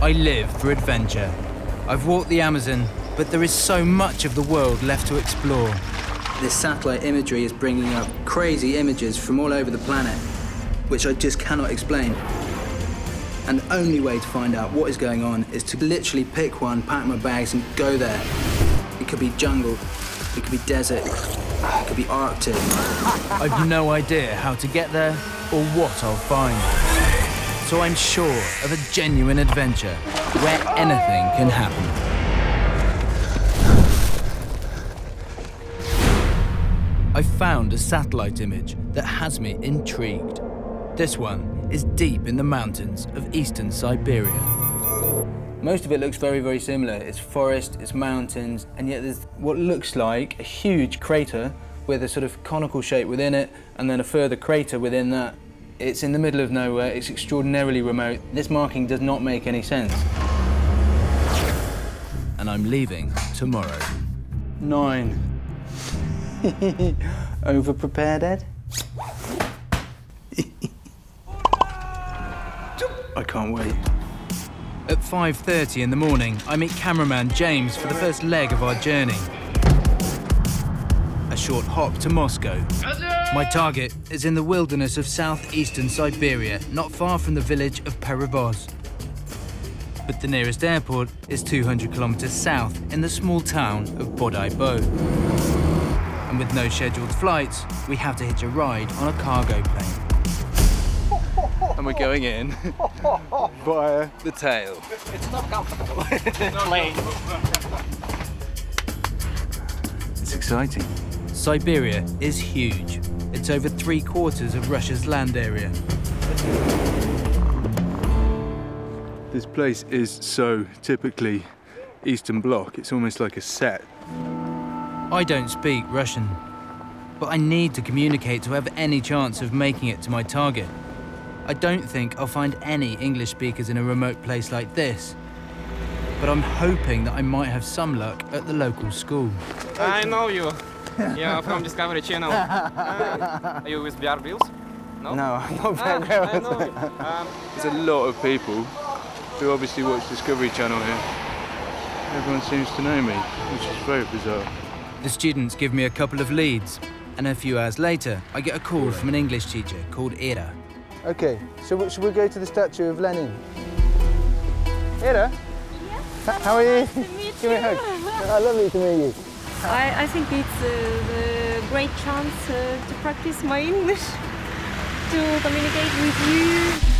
I live for adventure. I've walked the Amazon, but there is so much of the world left to explore. This satellite imagery is bringing up crazy images from all over the planet, which I just cannot explain. And the only way to find out what is going on is to literally pick one, pack my bags, and go there. It could be jungle, it could be desert, it could be Arctic. I've no idea how to get there or what I'll find. So I'm sure of a genuine adventure where anything can happen. I found a satellite image that has me intrigued. This one is deep in the mountains of eastern Siberia. Most of it looks very, very similar. It's forest, it's mountains, and yet there's what looks like a huge crater with a sort of conical shape within it, and then a further crater within that. It's in the middle of nowhere, it's extraordinarily remote. This marking does not make any sense. And I'm leaving tomorrow. Nine. Over prepared, Ed? I can't wait. At 5.30 in the morning, I meet cameraman James for the first leg of our journey. A short hop to Moscow. My target is in the wilderness of southeastern Siberia, not far from the village of Perevoz. But the nearest airport is 200 kilometers south in the small town of Bodaibo. And with no scheduled flights, we have to hitch a ride on a cargo plane. And we're going in via the tail. It's not comfortable. Plane. It's exciting. Siberia is huge. It's over three quarters of Russia's land area. This place is so typically Eastern Bloc. It's almost like a set. I don't speak Russian, but I need to communicate to have any chance of making it to my target. I don't think I'll find any English speakers in a remote place like this, but I'm hoping that I might have some luck at the local school. I know you. You're from Discovery Channel. Uh, are you with Bear Grylls? No? No, I'm Ah, very I know you. Um, There's a lot of people who obviously watch Discovery Channel here. Everyone seems to know me, which is very bizarre. The students give me a couple of leads, and a few hours later, I get a call from an English teacher called Ira. Okay, so we- should we go to the statue of Lenin? Ira? Yes. How are you? to meet Give me a hug. I Oh, lovely to meet you. I, I think it's uh, a great chance uh, to practice my English, to communicate with you.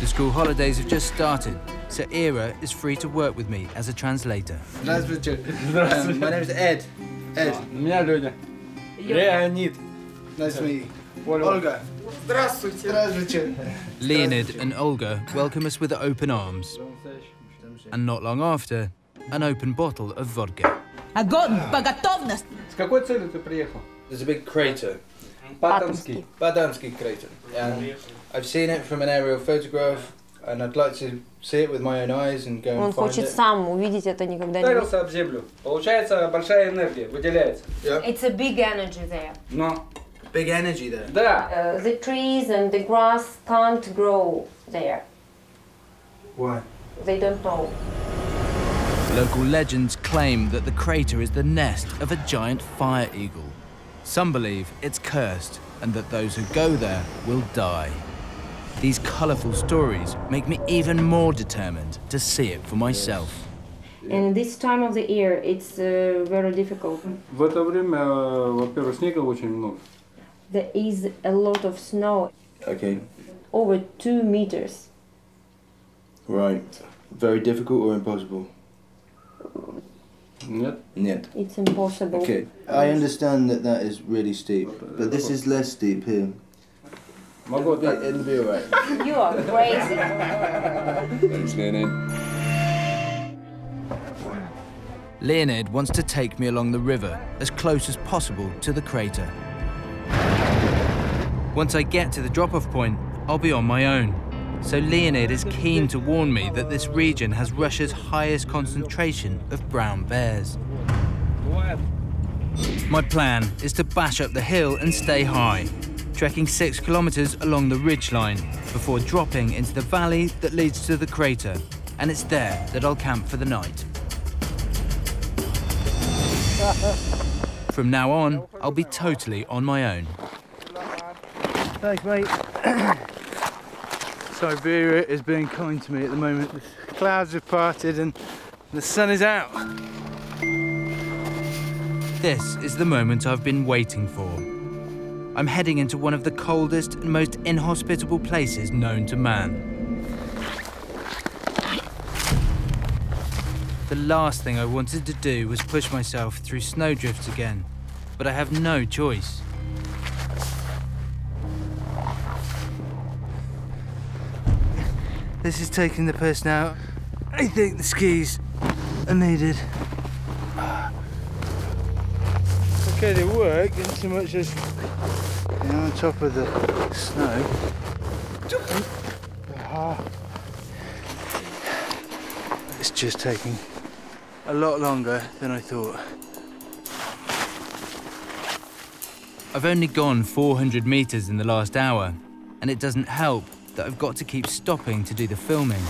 The school holidays have just started, so Ira is free to work with me as a translator. Здравствуйте. Um, my name is Ed. Ed. Меня Леня. Леонид. Nice to meet you. Olga. Здравствуйте. Здравствуйте. Leonid and Olga welcome us with open arms. And not long after, an open bottle of vodka. Огонь, по готовность! С какой целью ты приехал? There's a big crater. Patomskiy. Patomskiy crater. And I've seen it from an aerial photograph. And I'd like to see it with my own eyes and go and find хочет it. сам увидеть это никогда не... Ударился об землю. Получается большая энергия, выделяется. Yeah. It's a big energy there. No. Big energy there. Да. Uh, the trees and the grass can't grow there. Why? They don't know. Local legends claim that the crater is the nest of a giant fire eagle. Some believe it's cursed and that those who go there will die. These colourful stories make me even more determined to see it for myself. And this time of the year, it's uh, very difficult. в это время, э, во-первых, снега очень много. There is a lot of snow, Okay, over two meters. right. Very difficult or impossible? Нет? Нет. It's impossible. Okay, I understand that that is really steep, but this is less steep here. Могу It'll be, так. it'll be alright. You are crazy. Thanks, Leonid. Leonid wants to take me along the river as close as possible to the crater. Once I get to the drop-off point, I'll be on my own. So Leonid is keen to warn me that this region has Russia's highest concentration of brown bears. My plan is to bash up the hill and stay high, trekking six kilometres along the ridgeline before dropping into the valley that leads to the crater, and it's there that I'll camp for the night. From now on, I'll be totally on my own. Thanks, mate. Siberia is being kind to me at the moment. The clouds have parted and the sun is out. This is the moment I've been waiting for. I'm heading into one of the coldest and most inhospitable places known to man. The last thing I wanted to do was push myself through snowdrifts again, but I have no choice. This is taking the piss now. I think the skis are needed. Okay, they work in so much as you know, on top of the snow. It's just taking a lot longer than I thought. I've only gone 400 metres in the last hour, and it doesn't help that I've got to keep stopping to do the filming.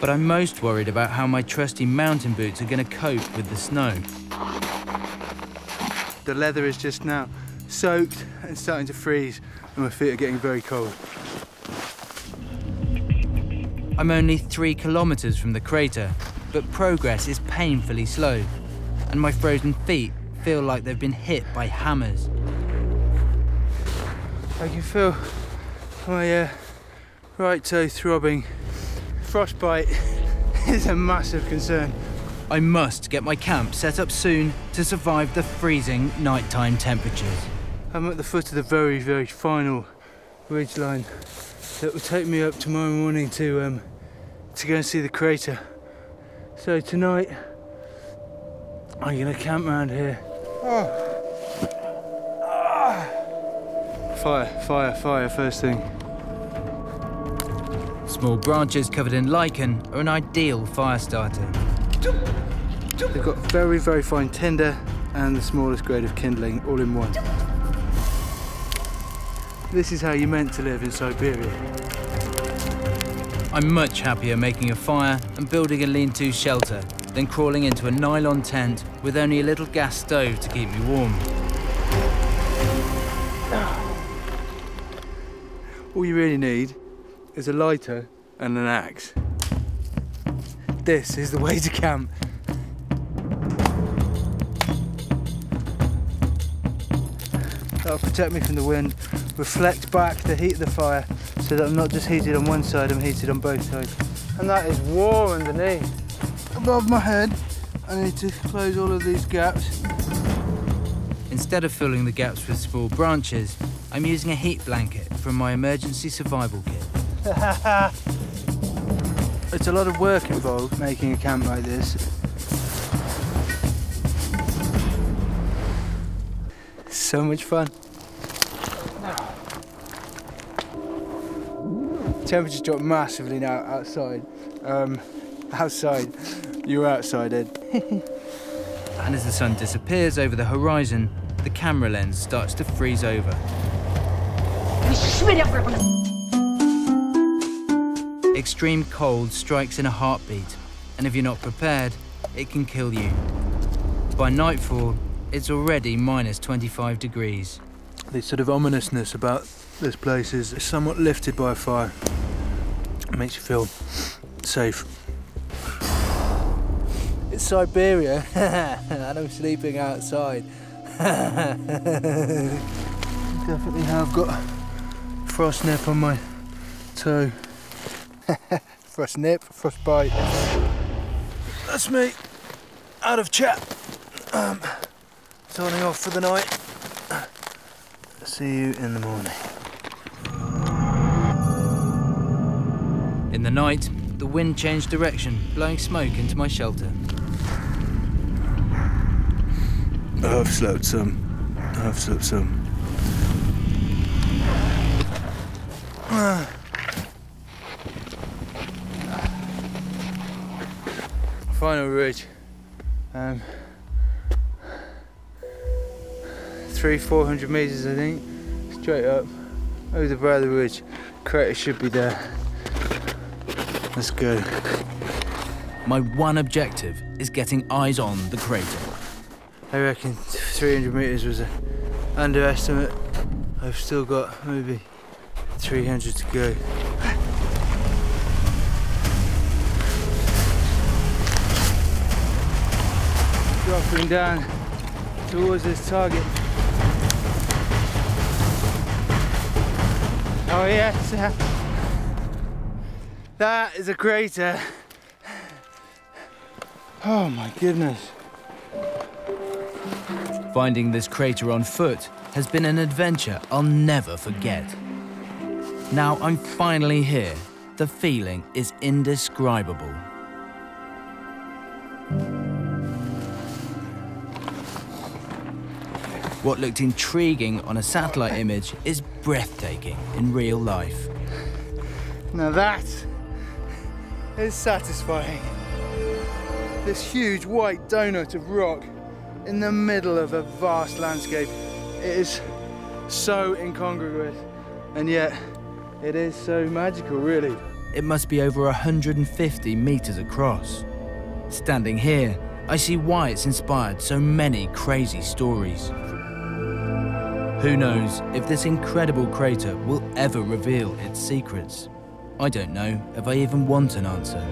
But I'm most worried about how my trusty mountain boots are going to cope with the snow. The leather is just now soaked and starting to freeze, and my feet are getting very cold. I'm only three kilometres from the crater, but progress is painfully slow, and my frozen feet feel like they've been hit by hammers. I can feel my uh, right toe throbbing. Frostbite is a massive concern. I must get my camp set up soon to survive the freezing nighttime temperatures. I'm at the foot of the very, very final ridge line that will take me up tomorrow morning to um, to go and see the crater. So tonight I'm gonna camp around here. Fire, fire, fire, first thing. Small branches covered in lichen are an ideal fire starter. They've got very, very fine tinder and the smallest grade of kindling all in one. This is how you're meant to live in Siberia. I'm much happier making a fire and building a lean-to shelter than crawling into a nylon tent with only a little gas stove to keep me warm. All you really need is a lighter and an axe. This is the way to camp. That'll protect me from the wind, reflect back the heat of the fire so that I'm not just heated on one side, I'm heated on both sides. And that is warm underneath. Above my head, I need to close all of these gaps. Instead of filling the gaps with small branches, I'm using a heat blanket from my emergency survival kit. It's a lot of work involved making a camp like this. So much fun. Temperatures dropped massively now outside. Um, outside. You're outside, Ed. And as the sun disappears over the horizon, the camera lens starts to freeze over. Extreme cold strikes in a heartbeat, and if you're not prepared, it can kill you. By nightfall, it's already minus 25 degrees. The sort of ominousness about this place is somewhat lifted by a fire. It makes you feel safe. It's Siberia, and I'm sleeping outside. Definitely have got frost nip on my toe. frost nip, frost bite. That's me, out of chat. Um, signing off for the night. See you in the morning. In the night, the wind changed direction, blowing smoke into my shelter. I've slept some. I've slept some. Final ridge. Um, three, four hundred meters, I think, straight up over the brow of the ridge. Crater should be there Let's go. My one objective is getting eyes on the crater. I reckon 300 meters was an underestimate. I've still got maybe 300 to go. Dropping down towards this target. Oh yes, that is a crater. Oh my goodness. Finding this crater on foot has been an adventure I'll never forget. Now I'm finally here. The feeling is indescribable. What looked intriguing on a satellite image is breathtaking in real life. Now that is satisfying. This huge white donut of rock in the middle of a vast landscape. It is so incongruous, and yet it is so magical, really. It must be over 150 meters across. Standing here, I see why it's inspired so many crazy stories. Who knows if this incredible crater will ever reveal its secrets? I don't know if I even want an answer.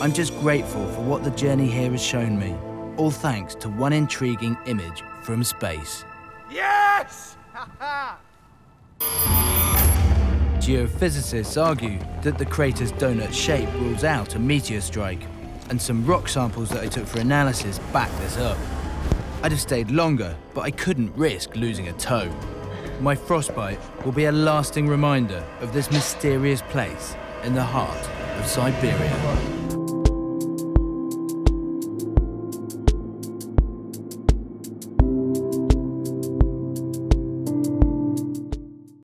I'm just grateful for what the journey here has shown me, all thanks to one intriguing image from space. Yes! Geophysicists argue that the crater's donut shape rules out a meteor strike, and some rock samples that I took for analysis back this up. I'd have stayed longer, but I couldn't risk losing a toe. My frostbite will be a lasting reminder of this mysterious place in the heart of Siberia.